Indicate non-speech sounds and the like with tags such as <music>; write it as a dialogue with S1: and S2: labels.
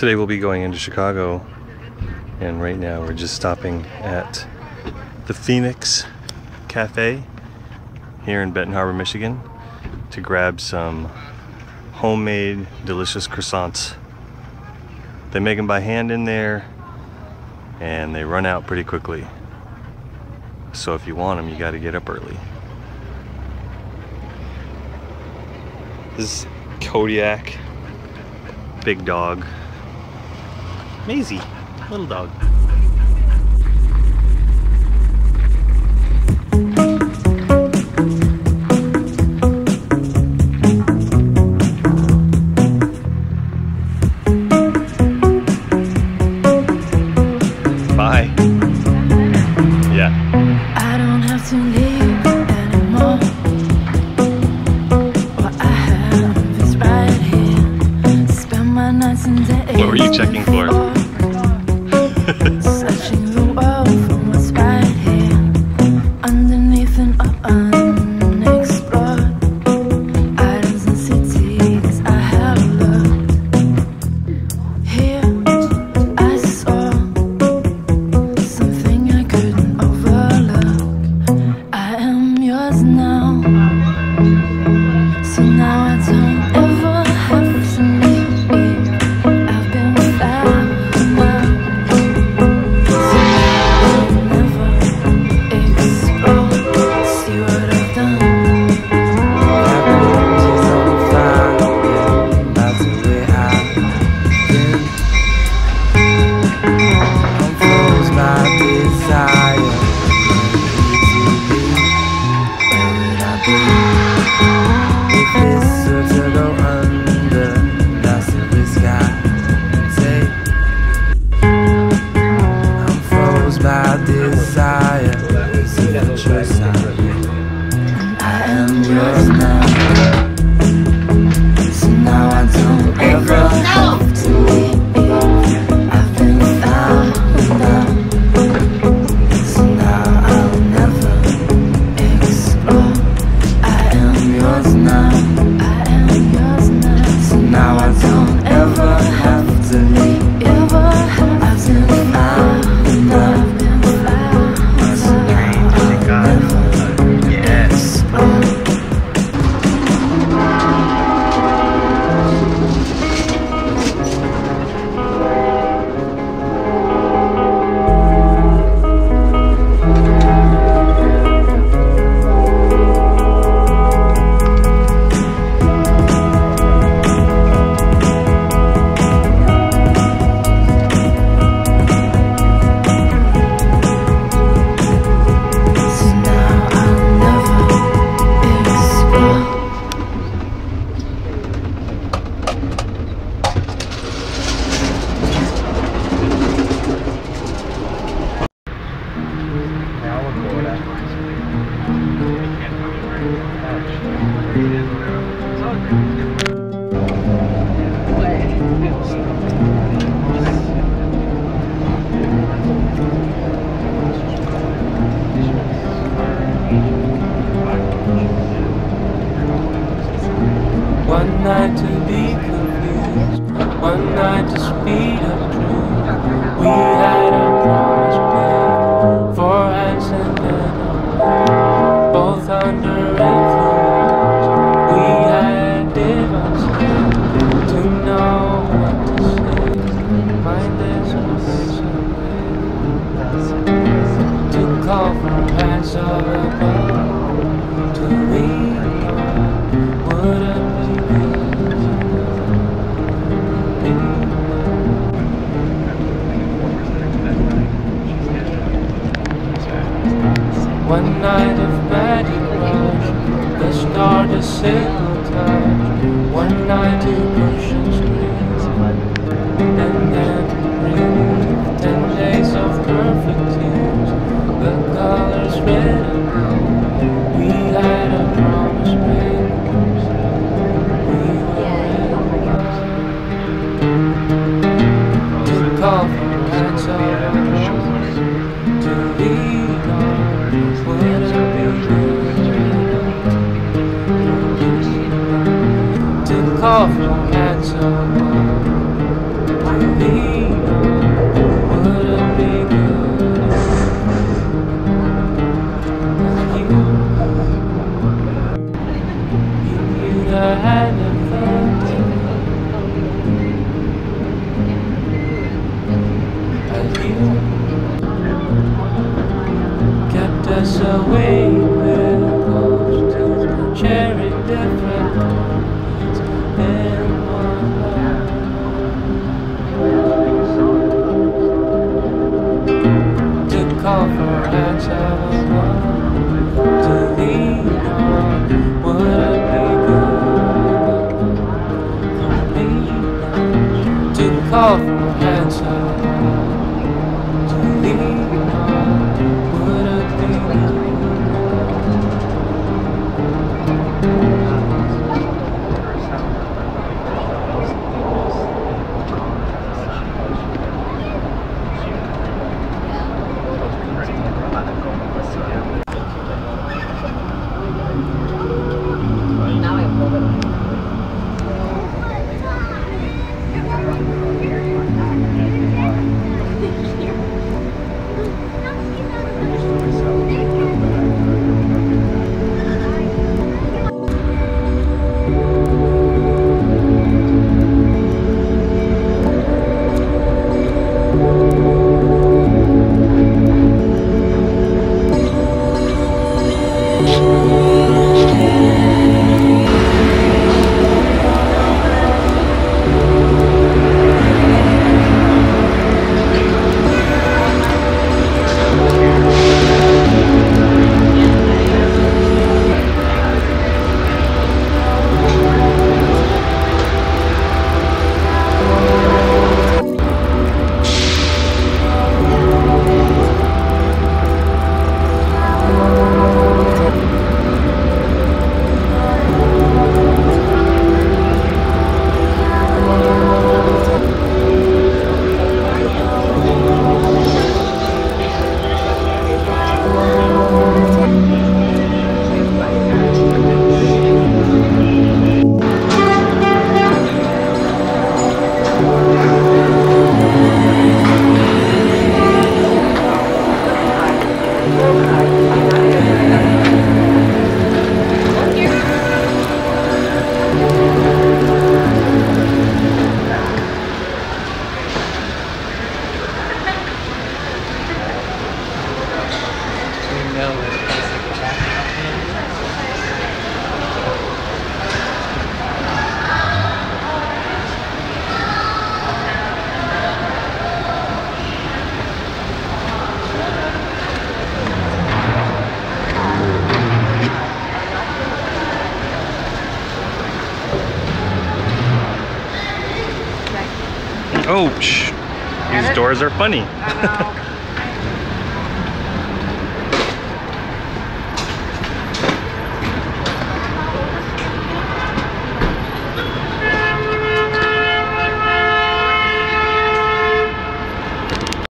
S1: Today we'll be going into Chicago and right now we're just stopping at the Phoenix Cafe here in Benton Harbor, Michigan to grab some homemade delicious croissants. They make them by hand in there and they run out pretty quickly. So if you want them, you got to get up early. This is Kodiak, big dog. Maisie, little dog.
S2: What
S1: were you checking for? <laughs>
S3: desire, I make.
S2: I am yours
S3: One night to be confused, one night to speed up truth. We had night of magic rush, the stardust single touch. One night to push and then breathe. Ten days of perfect tears, the colors red and blue. We had a promise made. We were in call good for hands of love,
S1: Shh. These doors are funny. <laughs>